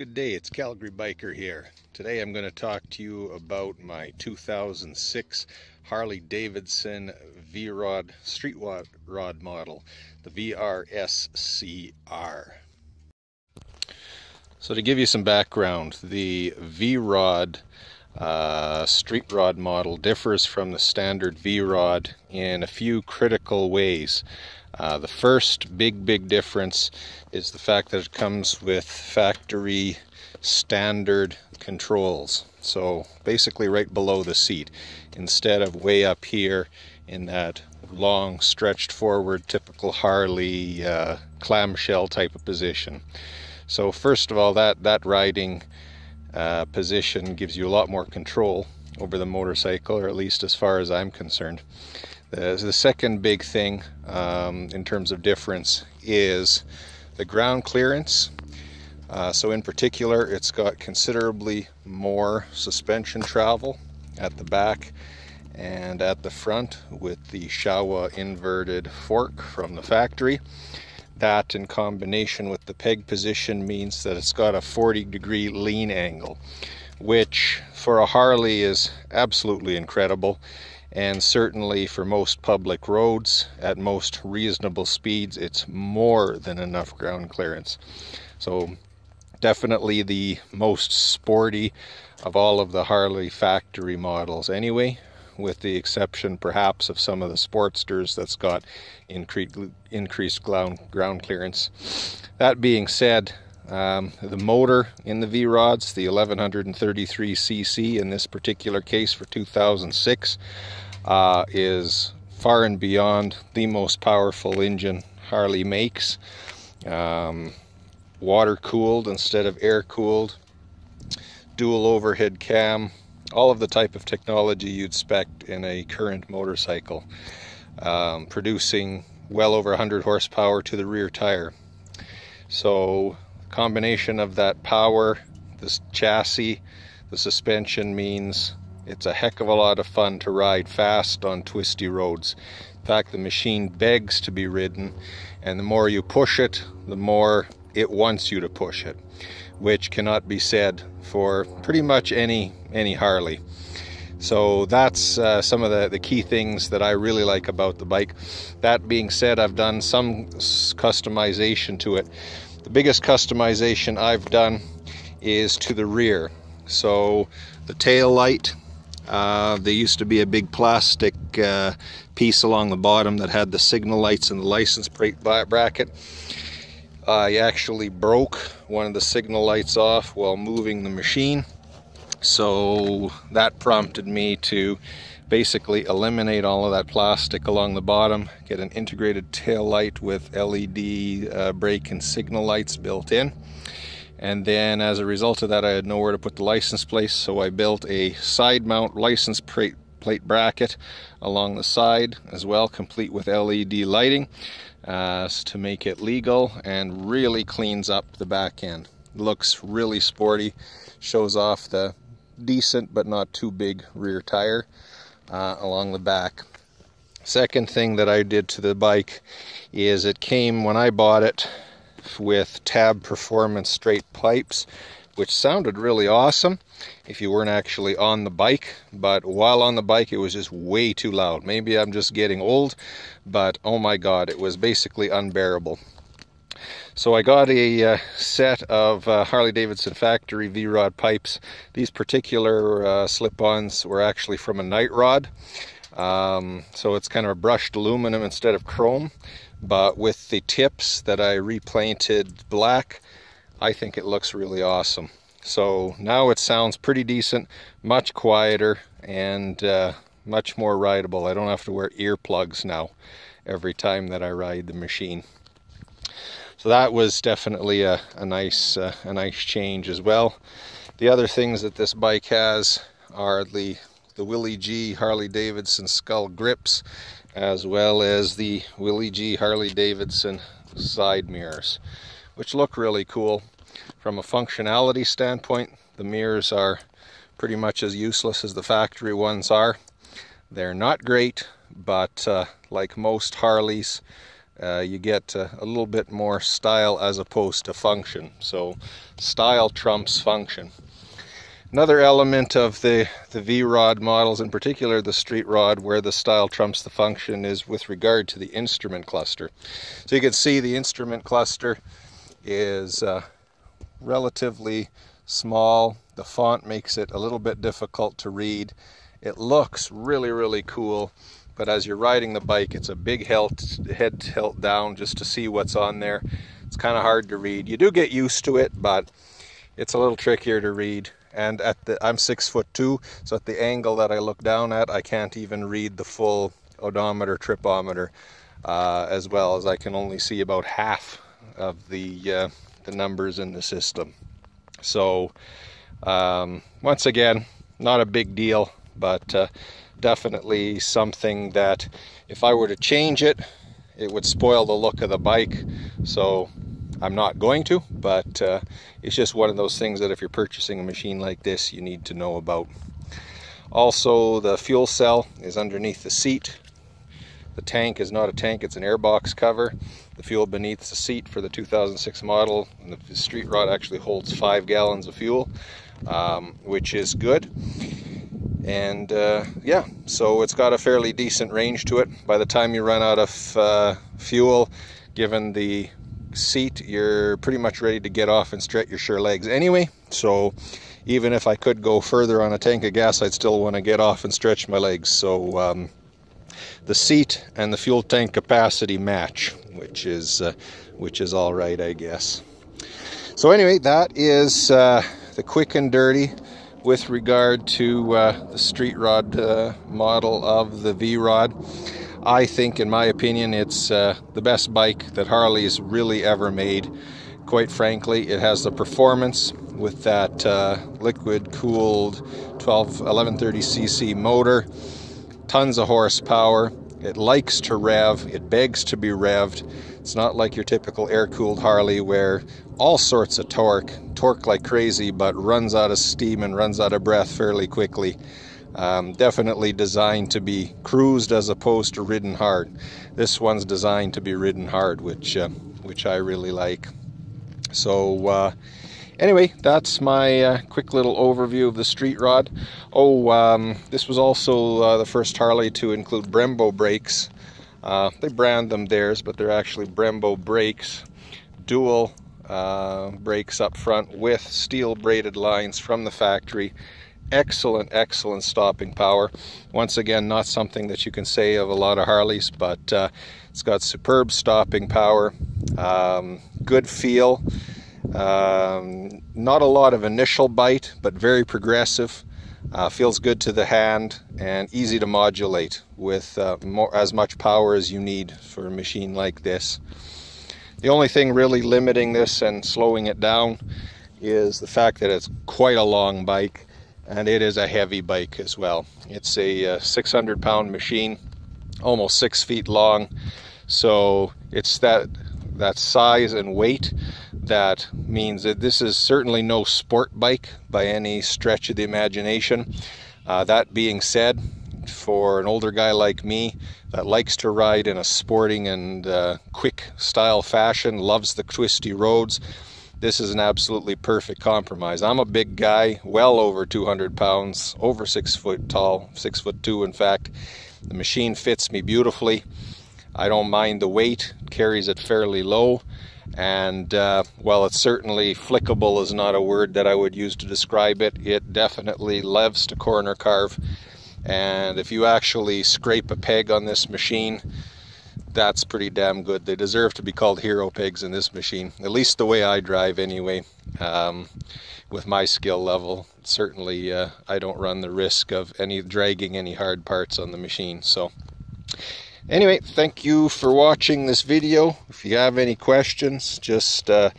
Good day, it's Calgary Biker here. Today I'm going to talk to you about my 2006 Harley Davidson V-Rod street rod model, the VRSCR. So to give you some background, the V-Rod uh, street rod model differs from the standard V-Rod in a few critical ways. Uh, the first big, big difference is the fact that it comes with factory standard controls. So basically right below the seat, instead of way up here in that long stretched forward typical Harley uh, clamshell type of position. So first of all, that, that riding uh, position gives you a lot more control over the motorcycle, or at least as far as I'm concerned. The, the second big thing um, in terms of difference is the ground clearance. Uh, so in particular, it's got considerably more suspension travel at the back and at the front with the Showa inverted fork from the factory. That in combination with the peg position means that it's got a 40 degree lean angle, which for a Harley is absolutely incredible and certainly for most public roads at most reasonable speeds it's more than enough ground clearance so definitely the most sporty of all of the Harley factory models anyway with the exception perhaps of some of the Sportsters that's got increased, ground clearance. That being said, um, the motor in the V-Rods, the 1133cc in this particular case for 2006, uh, is far and beyond the most powerful engine Harley makes. Um, water cooled instead of air cooled, dual overhead cam, all of the type of technology you'd expect in a current motorcycle, um, producing well over 100 horsepower to the rear tire. So combination of that power, this chassis, the suspension means it's a heck of a lot of fun to ride fast on twisty roads. In fact, the machine begs to be ridden, and the more you push it, the more it wants you to push it, which cannot be said for pretty much any any Harley. So that's uh, some of the, the key things that I really like about the bike. That being said, I've done some customization to it. The biggest customization I've done is to the rear. So the tail light, uh, there used to be a big plastic uh, piece along the bottom that had the signal lights and the license plate bracket. I actually broke one of the signal lights off while moving the machine. So that prompted me to basically eliminate all of that plastic along the bottom, get an integrated tail light with LED uh, brake and signal lights built in. And then as a result of that, I had nowhere to put the license plate, so I built a side mount license plate bracket along the side as well, complete with LED lighting uh, to make it legal and really cleans up the back end. Looks really sporty, shows off the decent but not too big rear tire uh, along the back. Second thing that I did to the bike is it came when I bought it with Tab Performance straight pipes, which sounded really awesome if you weren't actually on the bike. But while on the bike, it was just way too loud. Maybe I'm just getting old, but oh my god, it was basically unbearable. So I got a uh, set of uh, Harley Davidson factory V-Rod pipes. These particular uh, slip-ons were actually from a night rod. Um, so it's kind of a brushed aluminum instead of chrome. But with the tips that I repainted black, I think it looks really awesome. So now it sounds pretty decent, much quieter, and uh, much more rideable. I don't have to wear earplugs now every time that I ride the machine. So that was definitely a, a nice uh, a nice change as well. The other things that this bike has are the the Willie G Harley Davidson skull grips as well as the Willie G Harley Davidson side mirrors which look really cool. From a functionality standpoint the mirrors are pretty much as useless as the factory ones are. They're not great but uh, like most Harleys uh, you get uh, a little bit more style as opposed to function. So style trumps function. Another element of the, the V-Rod models, in particular the Street Rod, where the style trumps the function is with regard to the instrument cluster. So you can see the instrument cluster is uh, relatively small. The font makes it a little bit difficult to read. It looks really, really cool, but as you're riding the bike, it's a big head tilt down just to see what's on there. It's kind of hard to read. You do get used to it, but it's a little trickier to read and at the I'm six foot two so at the angle that I look down at I can't even read the full odometer tripometer uh, as well as I can only see about half of the uh, the numbers in the system so um, once again not a big deal but uh, definitely something that if I were to change it it would spoil the look of the bike so I'm not going to, but uh, it's just one of those things that if you're purchasing a machine like this, you need to know about. Also, the fuel cell is underneath the seat. The tank is not a tank, it's an airbox cover. The fuel beneath the seat for the 2006 model, and the street rod actually holds five gallons of fuel, um, which is good. And uh, yeah, so it's got a fairly decent range to it. By the time you run out of uh, fuel, given the seat, you're pretty much ready to get off and stretch your sure legs anyway. So even if I could go further on a tank of gas, I'd still want to get off and stretch my legs. So um, the seat and the fuel tank capacity match, which is uh, which is all right, I guess. So anyway, that is uh, the quick and dirty with regard to uh, the street rod uh, model of the V-Rod. I think, in my opinion, it's uh, the best bike that Harley's really ever made. Quite frankly, it has the performance with that uh, liquid cooled 12 1130cc motor, tons of horsepower. It likes to rev, it begs to be revved. It's not like your typical air cooled Harley where all sorts of torque, torque like crazy, but runs out of steam and runs out of breath fairly quickly. Um, definitely designed to be cruised as opposed to ridden hard. This one's designed to be ridden hard, which uh, which I really like. So uh, anyway, that's my uh, quick little overview of the street rod. Oh, um, this was also uh, the first Harley to include Brembo brakes. Uh, they brand them theirs, but they're actually Brembo brakes, dual uh, brakes up front with steel braided lines from the factory excellent, excellent stopping power. Once again, not something that you can say of a lot of Harleys, but uh, it's got superb stopping power, um, good feel, um, not a lot of initial bite, but very progressive. Uh, feels good to the hand and easy to modulate with uh, more, as much power as you need for a machine like this. The only thing really limiting this and slowing it down is the fact that it's quite a long bike and it is a heavy bike as well. It's a uh, 600 pound machine, almost six feet long. So it's that that size and weight that means that this is certainly no sport bike by any stretch of the imagination. Uh, that being said, for an older guy like me that likes to ride in a sporting and uh, quick style fashion, loves the twisty roads, this is an absolutely perfect compromise. I'm a big guy, well over 200 pounds, over six foot tall, six foot two in fact. The machine fits me beautifully. I don't mind the weight, carries it fairly low, and uh, while it's certainly flickable is not a word that I would use to describe it, it definitely loves to corner carve. And if you actually scrape a peg on this machine, that's pretty damn good. They deserve to be called hero pegs in this machine, at least the way I drive anyway. Um, with my skill level, certainly uh, I don't run the risk of any dragging any hard parts on the machine. So anyway, thank you for watching this video. If you have any questions, just uh,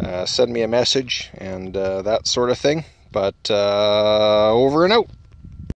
uh, send me a message and uh, that sort of thing. But uh, over and out.